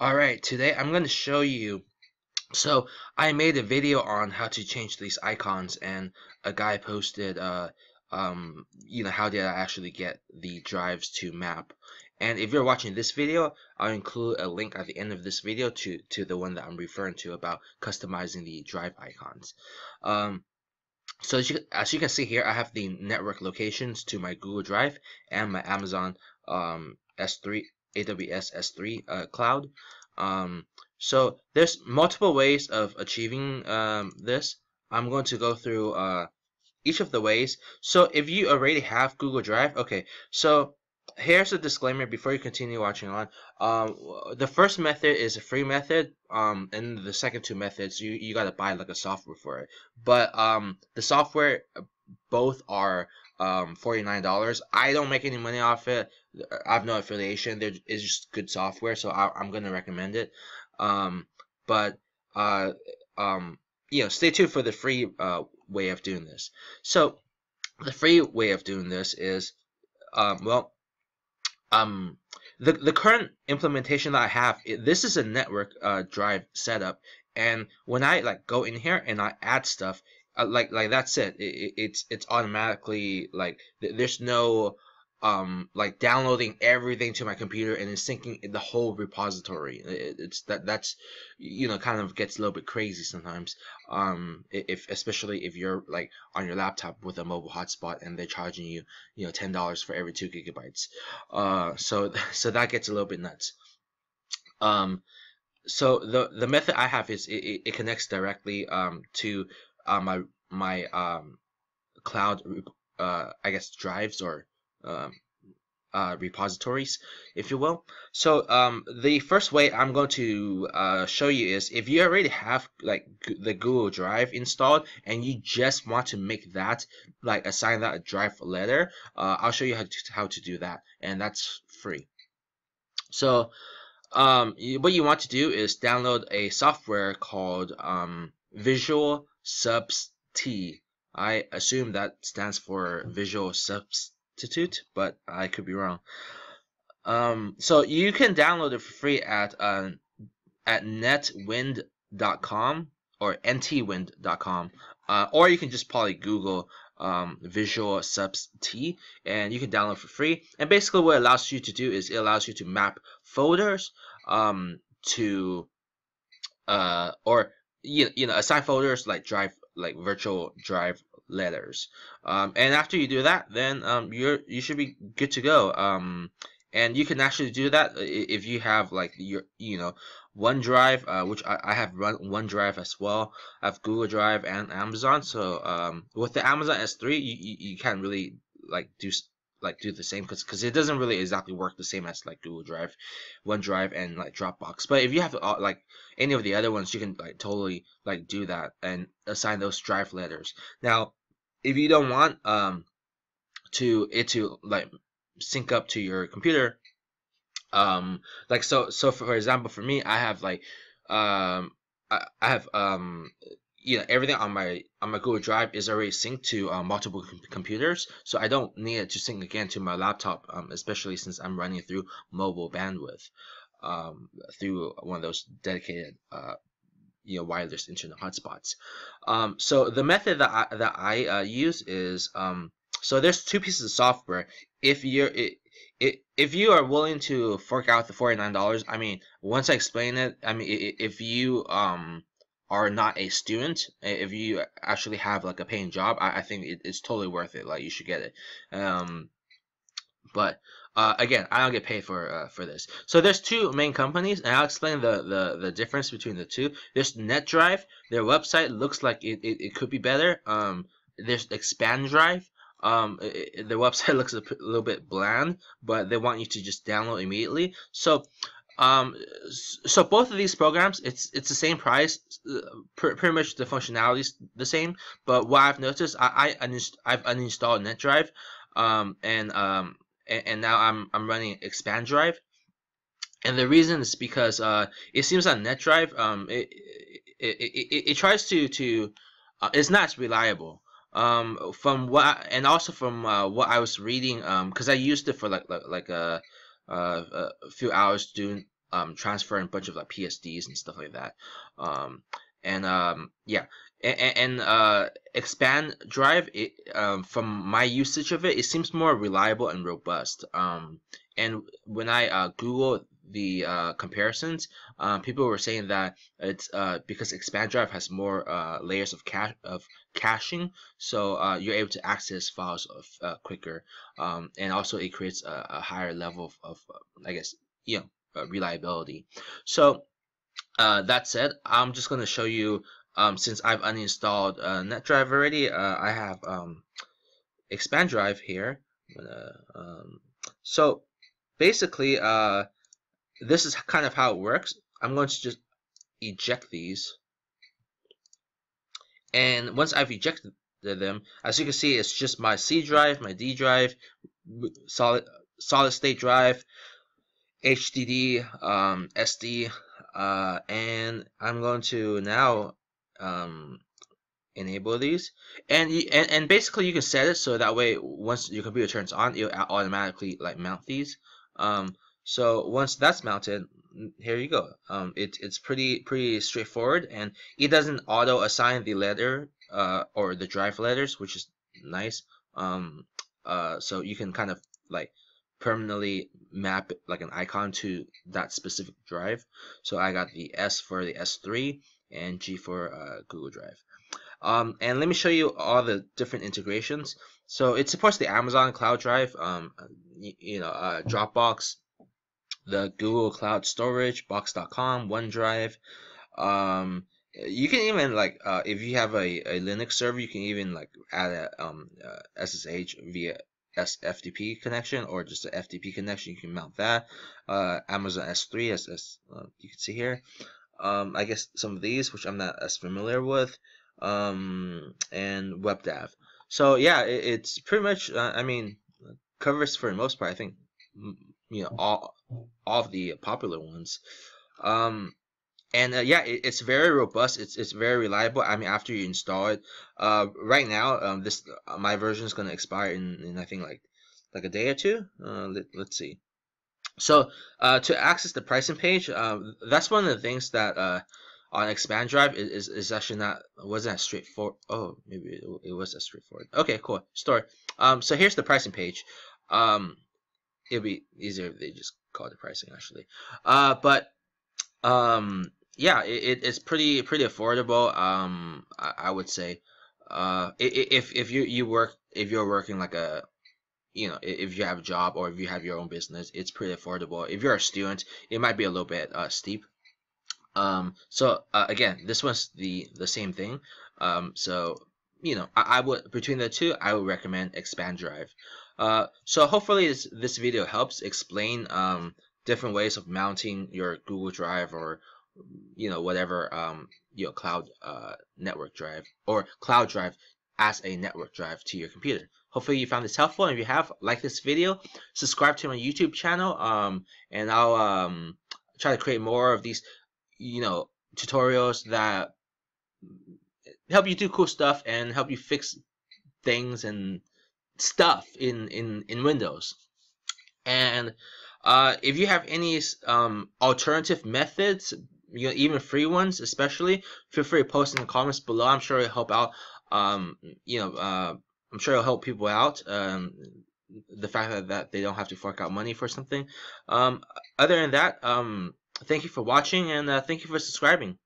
Alright, today I'm going to show you so I made a video on how to change these icons and a guy posted uh um you know how did I actually get the drives to map. And if you're watching this video I'll include a link at the end of this video to to the one that I'm referring to about customizing the drive icons. Um so as you, as you can see here I have the network locations to my Google Drive and my Amazon um, S3 AWS S3 uh, cloud. Um, so there's multiple ways of achieving um, this. I'm going to go through uh, each of the ways. So if you already have Google Drive, okay, so here's a disclaimer before you continue watching on. Um, the first method is a free method, um, and the second two methods you you gotta buy like a software for it. But um, the software both are um, $49. I don't make any money off it. I have no affiliation. There is just good software, so I, am going to recommend it. Um, but, uh, um, you know, stay tuned for the free uh, way of doing this. So, the free way of doing this is, um, well, um, the, the current implementation that I have, this is a network uh, drive setup. And when I like go in here and I add stuff, like like that's it. It, it. It's it's automatically like th there's no um like downloading everything to my computer and then syncing the whole repository. It, it's that that's you know kind of gets a little bit crazy sometimes. Um, if especially if you're like on your laptop with a mobile hotspot and they're charging you you know ten dollars for every two gigabytes. Uh, so so that gets a little bit nuts. Um, so the the method I have is it, it connects directly um to uh, my my um, cloud uh, I guess drives or um, uh, repositories, if you will. So um, the first way I'm going to uh, show you is if you already have like the Google Drive installed and you just want to make that like assign that a drive letter, uh, I'll show you how to how to do that, and that's free. So um, what you want to do is download a software called um, Visual subs T. I assume that stands for visual substitute, but I could be wrong. Um, so you can download it for free at uh, at netwind.com or ntwind.com, uh, or you can just probably Google um, Visual Subs T, and you can download for free. And basically, what it allows you to do is it allows you to map folders um, to uh, or you, you know assign folders like drive like virtual drive letters. Um, and after you do that then um, you're you should be good to go. Um, and you can actually do that if you have like your you know OneDrive uh, which I, I have run OneDrive as well. I have Google Drive and Amazon. So um, with the Amazon S3 you, you, you can't really like do like do the same because because it doesn't really exactly work the same as like Google Drive, OneDrive, and like Dropbox. But if you have uh, like any of the other ones, you can like totally like do that and assign those drive letters. Now, if you don't want um to it to like sync up to your computer, um like so so for example for me I have like um I, I have um you know everything on my on my Google Drive is already synced to uh, multiple com computers, so I don't need it to sync again to my laptop, um, especially since I'm running through mobile bandwidth um, through one of those dedicated uh, you know wireless internet hotspots. Um, so the method that I, that I uh, use is um, so there's two pieces of software. If you're it, if you are willing to fork out the forty nine dollars, I mean, once I explain it, I mean, if you um are not a student, if you actually have like a paying job, I, I think it, it's totally worth it. Like you should get it. Um, but uh, again, I don't get paid for uh, for this. So there's two main companies, and I'll explain the, the, the difference between the two. There's NetDrive. Their website looks like it, it, it could be better. Um, there's ExpanDrive. Um, it, their website looks a little bit bland, but they want you to just download immediately. So um, so both of these programs, it's it's the same price, uh, pretty much the functionality is the same. But what I've noticed, I, I I've uninstalled NetDrive, um, and um, and, and now I'm I'm running ExpanDrive, and the reason is because uh, it seems on NetDrive, um, it it, it, it, tries to to uh, it's not reliable. Um, from what I, and also from uh, what I was reading, um, because I used it for like like like a, a, a few hours doing um, transfer a bunch of like PSDs and stuff like that. Um, and um, yeah, and, and uh, expand drive it, um, from my usage of it, it seems more reliable and robust. Um, and when I uh, Google the uh, comparisons, um, people were saying that it's uh, because ExpanDrive has more uh, layers of cache of caching, so uh, you're able to access files of, uh, quicker, um, and also it creates a, a higher level of, of, I guess, you know, reliability. So that said, I'm just going to show you um, since I've uninstalled uh, NetDrive already, uh, I have um, ExpanDrive here. Gonna, um, so basically, uh, this is kind of how it works. I'm going to just eject these. And once I've ejected them, as you can see, it's just my C drive, my D drive, solid solid state drive, HDD, um, SD, uh, and I'm going to now um, enable these. And, and and basically you can set it so that way once your computer turns on it'll automatically like mount these. Um, so once that's mounted here you go. Um, it, it's pretty pretty straightforward and it doesn't auto assign the letter uh, or the drive letters which is nice. Um, uh, so you can kind of like permanently map like an icon to that specific drive so I got the S for the S3 and G for uh, Google Drive. Um, and let me show you all the different integrations. So it supports the Amazon Cloud Drive, um, you, you know, uh, Dropbox, the Google Cloud Storage, Box.com, OneDrive. Um, you can even like uh, if you have a, a Linux server, you can even like add a um, uh, SSH via SFTP connection or just an FTP connection. You can mount that. Uh, Amazon S3, as, as uh, you can see here um, I guess some of these, which I'm not as familiar with, um, and WebDAV. So yeah, it, it's pretty much, uh, I mean, covers for the most part, I think, you know, all, all of the popular ones. Um, and uh, yeah, it, it's very robust. It's it's very reliable. I mean, after you install it, uh, right now, um, this uh, my version is gonna expire in, in I think like like a day or two. Uh, let, let's see. So uh, to access the pricing page, um, that's one of the things that uh, on ExpanDrive is, is actually not wasn't as straightforward. Oh, maybe it, it was as straightforward. Okay, cool. Store. Um, so here's the pricing page. Um, it'll be easier if they just call it the pricing actually. Uh, but um, yeah, it, it's pretty pretty affordable. Um, I, I would say. Uh, if if you you work if you're working like a you know if you have a job or if you have your own business it's pretty affordable if you're a student it might be a little bit uh, steep um so uh, again this one's the the same thing um so you know I, I, would between the two i would recommend ExpanDrive uh so hopefully this this video helps explain um different ways of mounting your google drive or you know whatever um your cloud uh network drive or cloud drive as a network drive to your computer Hopefully you found this helpful. And if you have, like this video, subscribe to my YouTube channel. Um, and I'll um, try to create more of these, you know, tutorials that help you do cool stuff and help you fix things and stuff in in in Windows. And uh, if you have any um, alternative methods, you know, even free ones, especially, feel free to post in the comments below. I'm sure it'll help out. Um, you know, uh, I'm sure it'll help people out. Um, the fact that, that they don't have to fork out money for something. Um, other than that, um, thank you for watching and uh, thank you for subscribing.